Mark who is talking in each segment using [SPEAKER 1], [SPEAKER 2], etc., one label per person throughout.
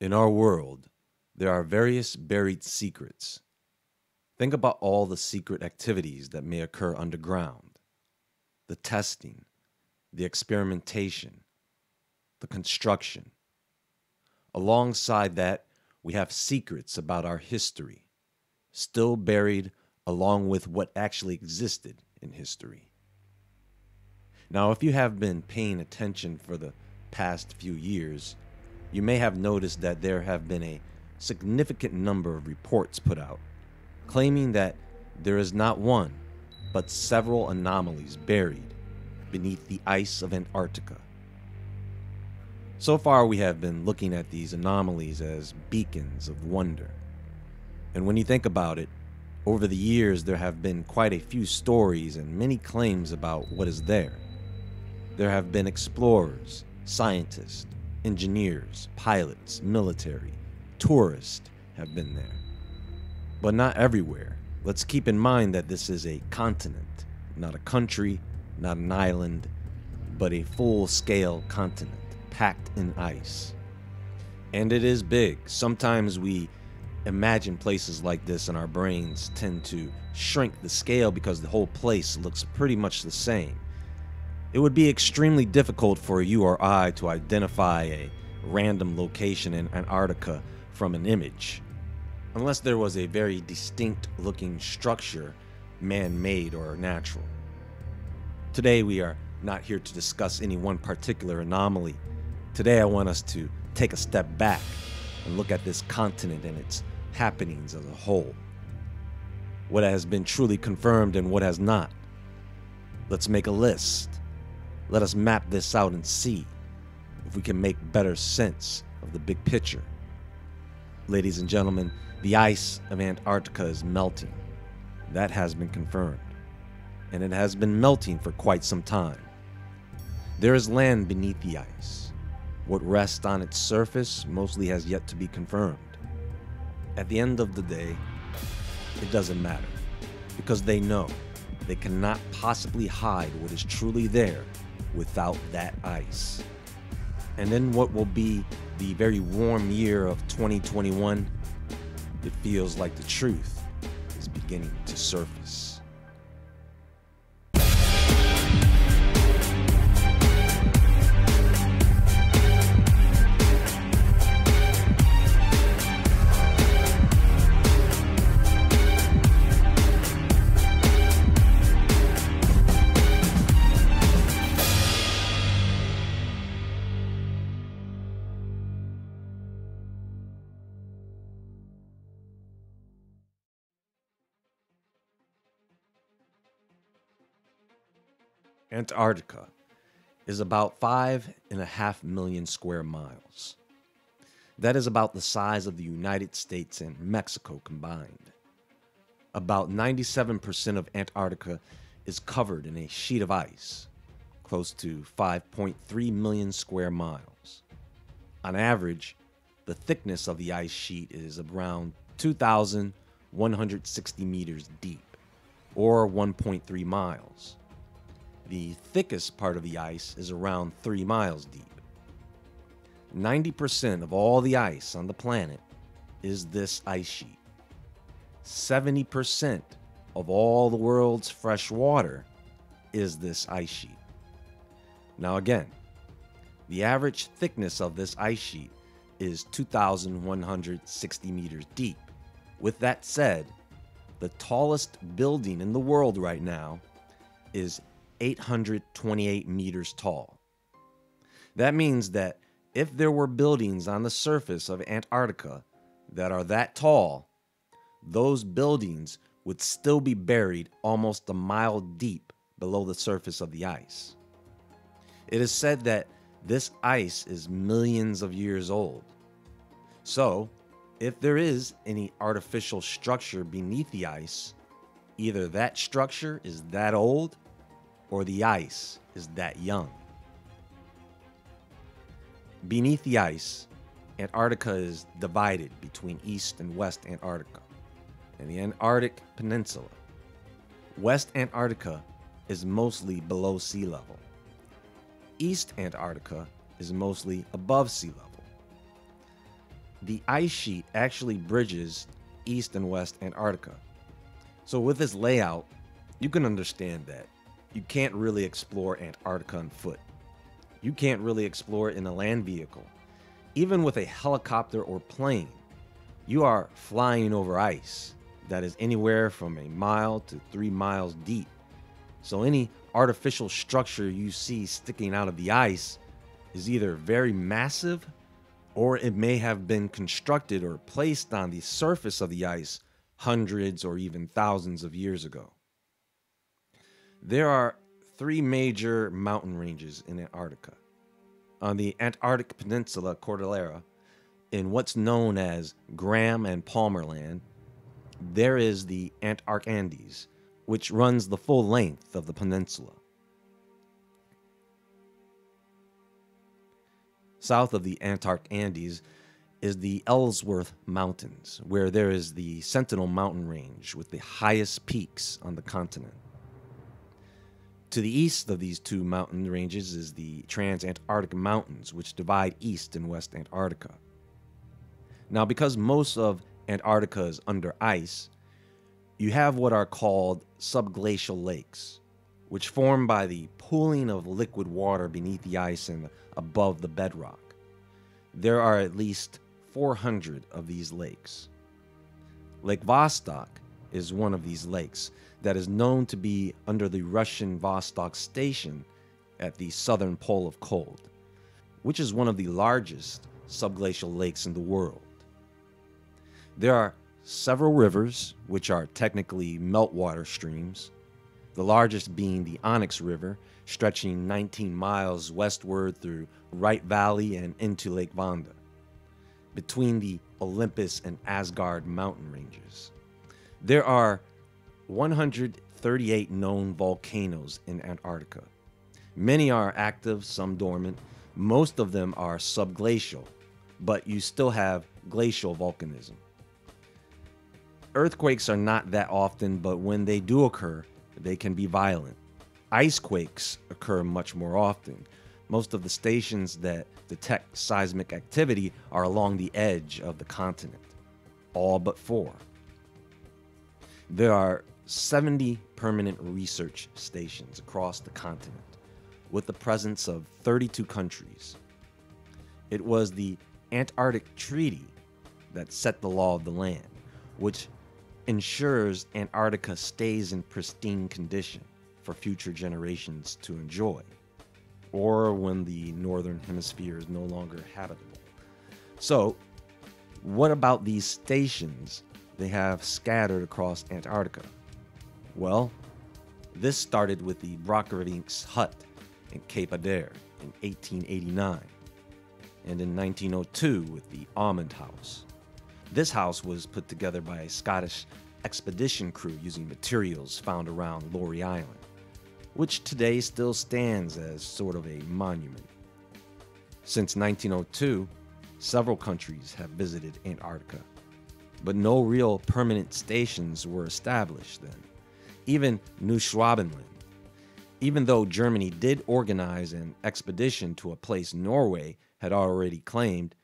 [SPEAKER 1] In our world, there are various buried secrets. Think about all the secret activities that may occur underground the testing, the experimentation, the construction. Alongside that, we have secrets about our history, still buried along with what actually existed in history. Now, if you have been paying attention for the past few years, you may have noticed that there have been a significant number of reports put out claiming that there is not one, but several anomalies buried beneath the ice of Antarctica. So far, we have been looking at these anomalies as beacons of wonder. And when you think about it, over the years, there have been quite a few stories and many claims about what is there. There have been explorers, scientists, engineers, pilots, military, tourists have been there. But not everywhere. Let's keep in mind that this is a continent, not a country, not an island, but a full scale continent packed in ice. And it is big. Sometimes we imagine places like this and our brains tend to shrink the scale because the whole place looks pretty much the same. It would be extremely difficult for you or I to identify a random location in Antarctica from an image, unless there was a very distinct looking structure, man made or natural. Today, we are not here to discuss any one particular anomaly. Today, I want us to take a step back and look at this continent and its happenings as a whole. What has been truly confirmed and what has not. Let's make a list. Let us map this out and see if we can make better sense of the big picture. Ladies and gentlemen, the ice of Antarctica is melting. That has been confirmed. And it has been melting for quite some time. There is land beneath the ice. What rests on its surface mostly has yet to be confirmed. At the end of the day, it doesn't matter because they know they cannot possibly hide what is truly there without that ice. And in what will be the very warm year of 2021, it feels like the truth is beginning to surface. Antarctica is about five and a half million square miles. That is about the size of the United States and Mexico combined. About 97% of Antarctica is covered in a sheet of ice, close to 5.3 million square miles. On average, the thickness of the ice sheet is around 2,160 meters deep, or 1.3 miles. The thickest part of the ice is around 3 miles deep. 90% of all the ice on the planet is this ice sheet. 70% of all the world's fresh water is this ice sheet. Now, again, the average thickness of this ice sheet is 2,160 meters deep. With that said, the tallest building in the world right now is 828 meters tall. That means that if there were buildings on the surface of Antarctica that are that tall, those buildings would still be buried almost a mile deep below the surface of the ice. It is said that this ice is millions of years old. So, if there is any artificial structure beneath the ice, either that structure is that old or the ice is that young. Beneath the ice, Antarctica is divided between East and West Antarctica and the Antarctic Peninsula. West Antarctica is mostly below sea level. East Antarctica is mostly above sea level. the ice sheet actually bridges East and West Antarctica. So, with this layout, you can understand that you can't really explore Antarctica on foot. You can't really explore in a land vehicle. Even with a helicopter or plane, you are flying over ice that is anywhere from a mile to three miles deep. So, any artificial structure you see sticking out of the ice is either very massive or it may have been constructed or placed on the surface of the ice hundreds or even thousands of years ago. There are three major mountain ranges in Antarctica. On the Antarctic Peninsula Cordillera, in what's known as Graham and Palmer Land, there is the Antarctic Andes, which runs the full length of the peninsula. South of the Antarctic Andes is the Ellsworth Mountains, where there is the Sentinel Mountain Range with the highest peaks on the continent. To the east of these two mountain ranges is the Transantarctic Mountains, which divide East and West Antarctica. Now, because most of Antarctica is under ice, you have what are called subglacial lakes, which form by the pooling of liquid water beneath the ice and above the bedrock. There are at least 400 of these lakes. Lake Vostok is one of these lakes that is known to be under the Russian Vostok station at the southern pole of cold, which is one of the largest subglacial lakes in the world. There are several rivers, which are technically meltwater streams, the largest being the Onyx River, stretching 19 miles westward through Wright Valley and into Lake Vanda, between the Olympus and Asgard mountain ranges. There are 138 known volcanoes in Antarctica. Many are active, some dormant. Most of them are subglacial, but you still have glacial volcanism. Earthquakes are not that often, but when they do occur, they can be violent. Ice quakes occur much more often. Most of the stations that detect seismic activity are along the edge of the continent, all but four. There are 70 permanent research stations across the continent, with the presence of 32 countries. It was the Antarctic Treaty that set the law of the land, which ensures Antarctica stays in pristine condition for future generations to enjoy, or when the northern hemisphere is no longer habitable. So, what about these stations they have scattered across Antarctica? Well, this started with the Borchgrevink's hut in Cape Adare in 1889, and in 1902 with the Omond House. This house was put together by a Scottish expedition crew using materials found around Laurie Island, which today still stands as sort of a monument. Since 1902, several countries have visited Antarctica, but no real permanent stations were established then. Even Neuschwabenland. Even though Germany did organize an expedition to a place Norway had already claimed,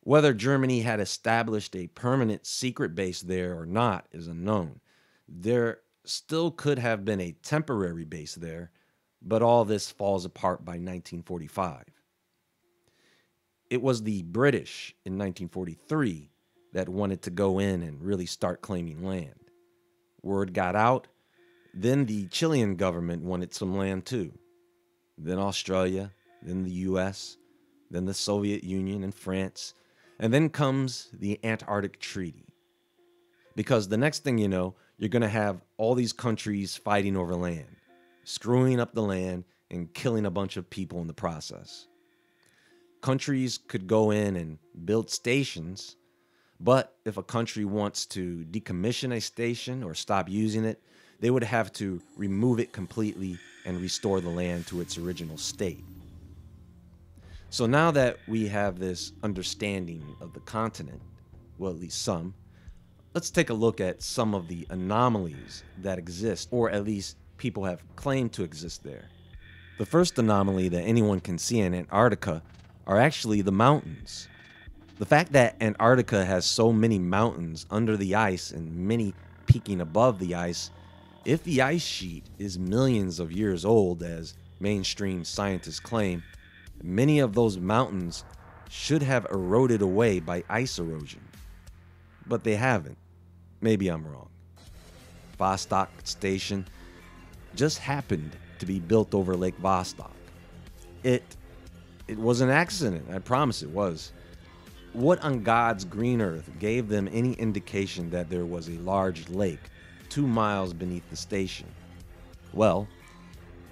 [SPEAKER 1] whether Germany had established a permanent secret base there or not is unknown. There still could have been a temporary base there, but all this falls apart by 1945. It was the British in 1943 that wanted to go in and really start claiming land. Word got out, then the Chilean government wanted some land too. Then Australia, then the US, then the Soviet Union and France and then comes the Antarctic Treaty. Because the next thing you know, you're going to have all these countries fighting over land, screwing up the land, and killing a bunch of people in the process. Countries could go in and build stations, but if a country wants to decommission a station or stop using it, they would have to remove it completely and restore the land to its original state. So now that we have this understanding of the continent, well, at least some, let's take a look at some of the anomalies that exist, or at least people have claimed to exist there. The first anomaly that anyone can see in Antarctica are actually the mountains. The fact that Antarctica has so many mountains under the ice and many peaking above the ice, if the ice sheet is millions of years old, as mainstream scientists claim, many of those mountains should have eroded away by ice erosion. But they haven't. Maybe I'm wrong. Vostok Station just happened to be built over Lake Vostok. It it was an accident, I promise it was. What on God's green earth gave them any indication that there was a large lake two miles beneath the station? Well,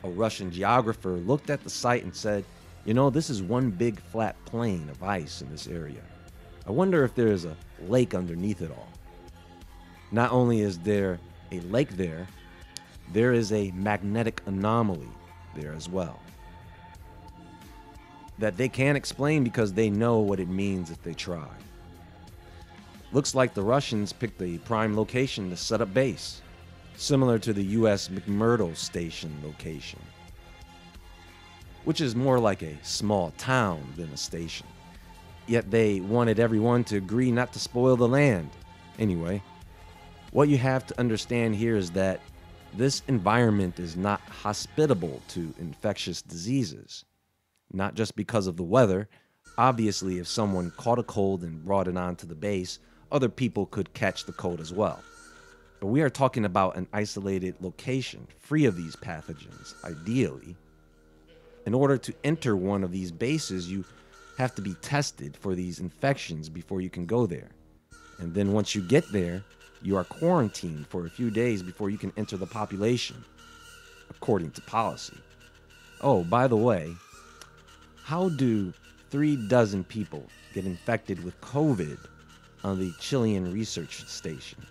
[SPEAKER 1] a Russian geographer looked at the site and said, You know, this is one big flat plain of ice in this area. I wonder if there is a lake underneath it all. Not only is there a lake there, there is a magnetic anomaly there as well that they can't explain because they know what it means if they try. Looks like the Russians picked the prime location to set up base, similar to the US McMurdo Station location, which is more like a small town than a station. Yet they wanted everyone to agree not to spoil the land. Anyway, what you have to understand here is that this environment is not hospitable to infectious diseases not just because of the weather. Obviously, if someone caught a cold and brought it onto the base, other people could catch the cold as well. But we are talking about an isolated location, free of these pathogens, ideally. In order to enter one of these bases, you have to be tested for these infections before you can go there. And then once you get there, you are quarantined for a few days before you can enter the population, according to policy. Oh, by the way, how do three dozen people get infected with COVID on the Chilean research station?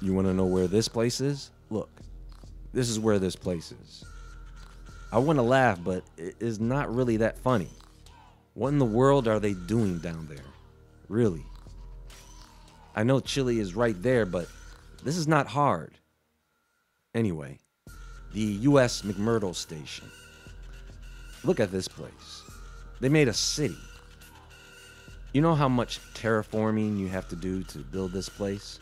[SPEAKER 1] You want to know where this place is? Look, this is where this place is. I want to laugh, but it is not really that funny. What in the world are they doing down there? Really? I know Chile is right there, but this is not hard. Anyway, the US McMurdo station. Look at this place. They made a city. You know how much terraforming you have to do to build this place?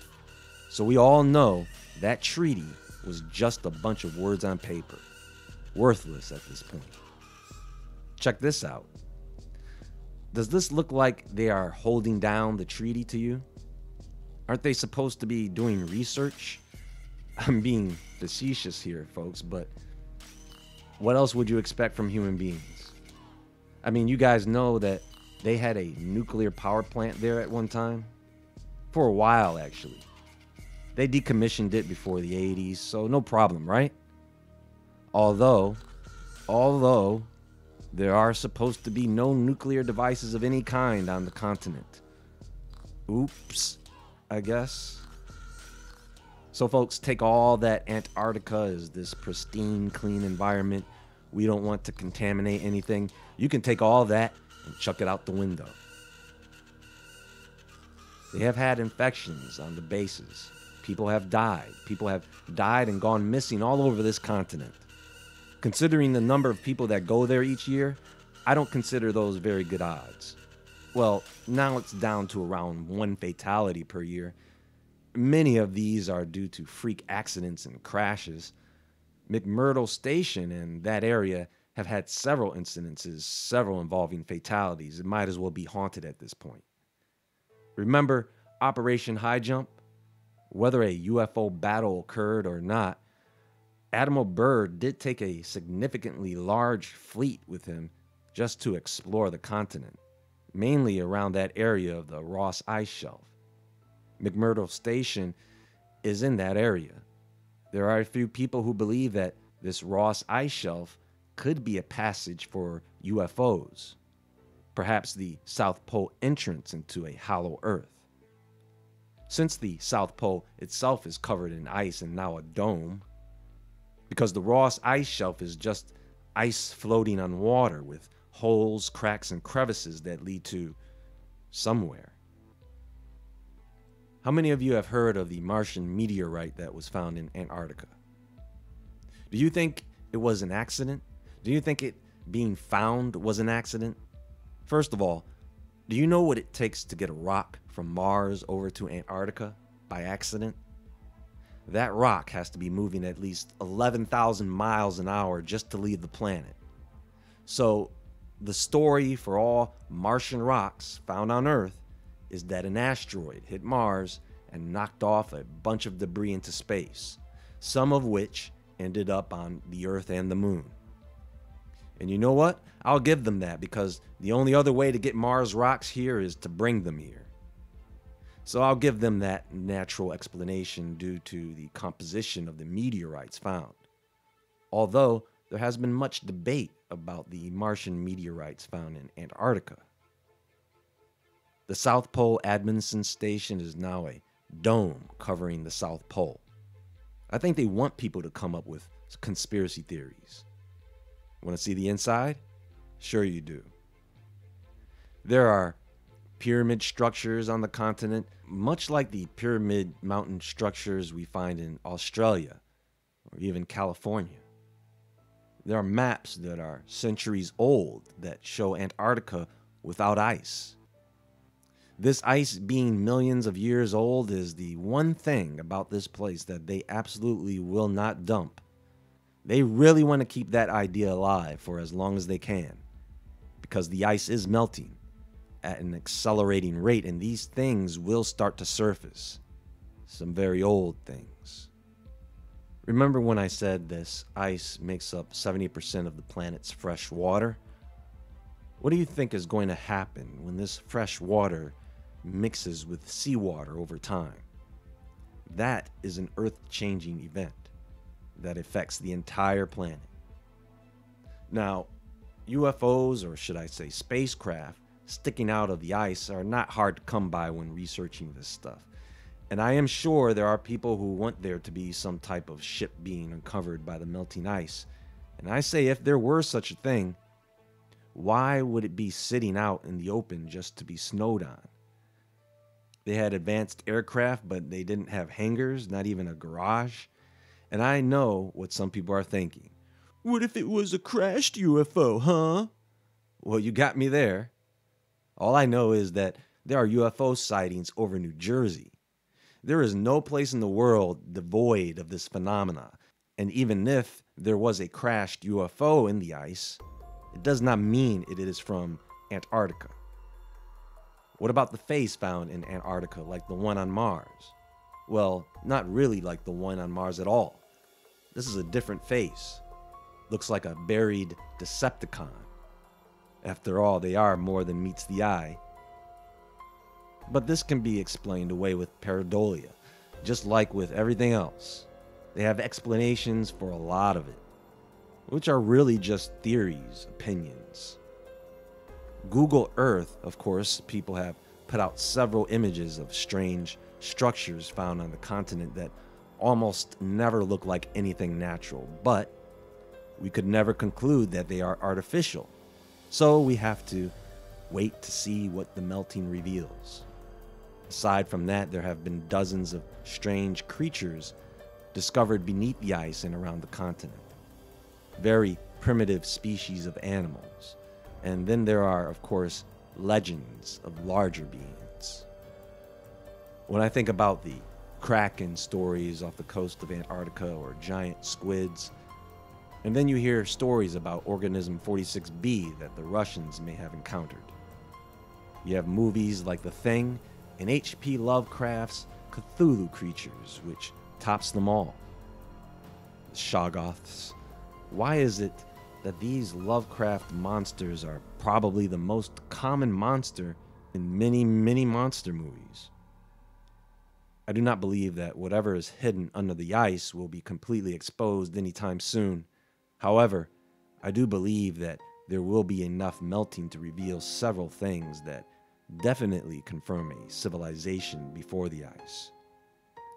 [SPEAKER 1] So we all know that treaty was just a bunch of words on paper, worthless at this point. Check this out. Does this look like they are holding down the treaty to you? Aren't they supposed to be doing research? I'm being facetious here, folks, but what else would you expect from human beings? I mean, you guys know that they had a nuclear power plant there at one time. For a while, actually. They decommissioned it before the 80s, so no problem, right? Although, although there are supposed to be no nuclear devices of any kind on the continent. Oops, I guess. So, folks, take all that Antarctica is this pristine, clean environment. We don't want to contaminate anything. You can take all that and chuck it out the window. They have had infections on the bases. People have died. People have died and gone missing all over this continent. Considering the number of people that go there each year, I don't consider those very good odds. Well, now it's down to around one fatality per year, Many of these are due to freak accidents and crashes. McMurdo Station and that area have had several incidences, several involving fatalities. It might as well be haunted at this point. Remember Operation High Jump? Whether a UFO battle occurred or not, Admiral Byrd did take a significantly large fleet with him just to explore the continent, mainly around that area of the Ross Ice Shelf. McMurdo Station is in that area. There are a few people who believe that this Ross ice shelf could be a passage for UFOs, perhaps the South Pole entrance into a hollow Earth. Since the South Pole itself is covered in ice and now a dome, because the Ross ice shelf is just ice floating on water with holes, cracks, and crevices that lead to somewhere. How many of you have heard of the Martian meteorite that was found in Antarctica? Do you think it was an accident? Do you think it being found was an accident? First of all, Do you know what it takes to get a rock from Mars over to Antarctica by accident? That rock has to be moving at least 11,000 miles an hour just to leave the planet. So, the story for all Martian rocks found on Earth is that an asteroid hit Mars and knocked off a bunch of debris into space, some of which ended up on the Earth and the Moon. And you know what? I'll give them that because the only other way to get Mars rocks here is to bring them here. So I'll give them that natural explanation due to the composition of the meteorites found. Although there has been much debate about the Martian meteorites found in Antarctica. The South Pole Amundsen Station is now a dome covering the South Pole. I think they want people to come up with conspiracy theories. Want to see the inside? Sure, you do. There are pyramid structures on the continent, much like the pyramid mountain structures we find in Australia or even California. There are maps that are centuries old that show Antarctica without ice. This ice being millions of years old is the one thing about this place that they absolutely will not dump. They really want to keep that idea alive for as long as they can because the ice is melting at an accelerating rate, and these things will start to surface. Some very old things. Remember when I said this ice makes up 70% of the planet's fresh water? What do you think is going to happen when this fresh water mixes with seawater over time? That is an earth changing event that affects the entire planet. Now, UFOs, or should I say spacecraft, sticking out of the ice are not hard to come by when researching this stuff. And I am sure there are people who want there to be some type of ship being uncovered by the melting ice. And I say, if there were such a thing, why would it be sitting out in the open just to be snowed on? They had advanced aircraft, but they didn't have hangars, not even a garage. And I know what some people are thinking. What if it was a crashed UFO, huh? Well, you got me there. All I know is that there are UFO sightings over New Jersey. There is no place in the world devoid of this phenomena. And even if there was a crashed UFO in the ice, it does not mean it is from Antarctica. What about the face found in Antarctica, like the one on Mars? Well, not really like the one on Mars at all. This is a different face. Looks like a buried Decepticon. After all, they are more than meets the eye. But this can be explained away with pareidolia, just like with everything else. They have explanations for a lot of it, which are really just theories, opinions. Google Earth, of course, people have put out several images of strange structures found on the continent that almost never look like anything natural, but we could never conclude that they are artificial. So we have to wait to see what the melting reveals. Aside from that, there have been dozens of strange creatures discovered beneath the ice and around the continent. Very primitive species of animals. And then there are, of course, legends of larger beings. When I think about the kraken stories off the coast of Antarctica or giant squids, and then you hear stories about Organism 46B that the Russians may have encountered. You have movies like The Thing and H.P. Lovecraft's Cthulhu creatures, which tops them all. Shoggoths. Why is it that these Lovecraft monsters are probably the most common monster in many, many monster movies? I do not believe that whatever is hidden under the ice will be completely exposed anytime soon However, I do believe that there will be enough melting to reveal several things that definitely confirm a civilization before the ice,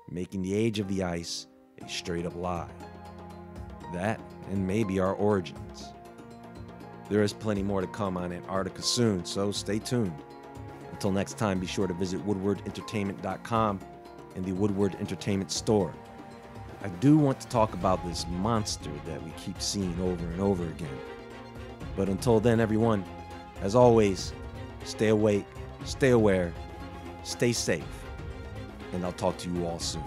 [SPEAKER 1] making the age of the ice a straight up lie. That and maybe our origins. There is plenty more to come on Antarctica soon, so stay tuned. Until next time, be sure to visit WoodwardEntertainment.com and the Woodward Entertainment Store. I do want to talk about this monster that we keep seeing over and over again. But until then, everyone, as always, stay awake, stay aware, stay safe, and I'll talk to you all soon.